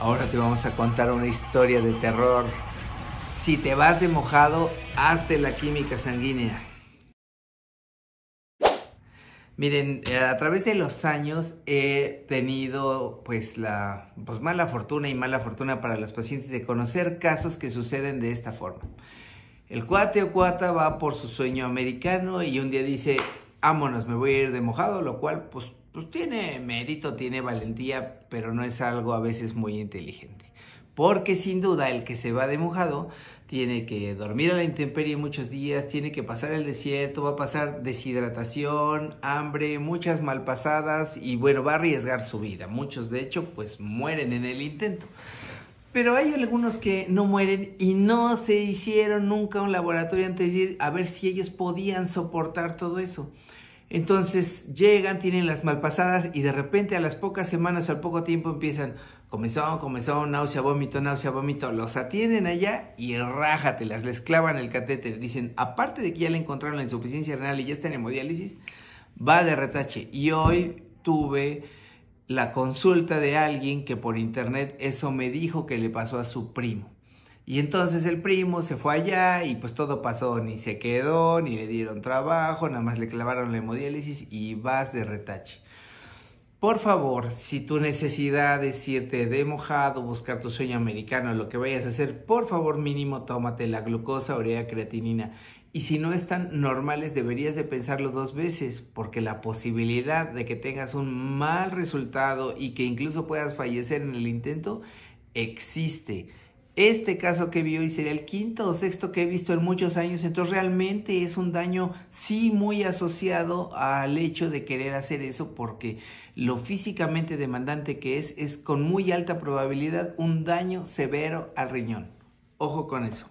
Ahora te vamos a contar una historia de terror. Si te vas de mojado, hazte la química sanguínea. Miren, eh, a través de los años he tenido pues la pues mala fortuna y mala fortuna para los pacientes de conocer casos que suceden de esta forma. El cuate o cuata va por su sueño americano y un día dice, vámonos, me voy a ir de mojado, lo cual pues pues tiene mérito, tiene valentía, pero no es algo a veces muy inteligente. Porque sin duda el que se va de mojado tiene que dormir a la intemperie muchos días, tiene que pasar el desierto, va a pasar deshidratación, hambre, muchas malpasadas y bueno, va a arriesgar su vida. Muchos de hecho pues mueren en el intento. Pero hay algunos que no mueren y no se hicieron nunca un laboratorio antes de ir a ver si ellos podían soportar todo eso. Entonces llegan, tienen las malpasadas y de repente a las pocas semanas, al poco tiempo empiezan comezón, comezón, náusea, vómito, náusea, vómito. Los atienden allá y rájatelas, les clavan el catéter. Dicen, aparte de que ya le encontraron la insuficiencia renal y ya está en hemodiálisis, va de retache. Y hoy tuve la consulta de alguien que por internet eso me dijo que le pasó a su primo. Y entonces el primo se fue allá y pues todo pasó, ni se quedó, ni le dieron trabajo, nada más le clavaron la hemodiálisis y vas de retache. Por favor, si tu necesidad es irte de mojado, buscar tu sueño americano, lo que vayas a hacer, por favor mínimo tómate la glucosa, urea, creatinina. Y si no están normales, deberías de pensarlo dos veces, porque la posibilidad de que tengas un mal resultado y que incluso puedas fallecer en el intento existe. Este caso que vi hoy sería el quinto o sexto que he visto en muchos años, entonces realmente es un daño sí muy asociado al hecho de querer hacer eso porque lo físicamente demandante que es es con muy alta probabilidad un daño severo al riñón. Ojo con eso.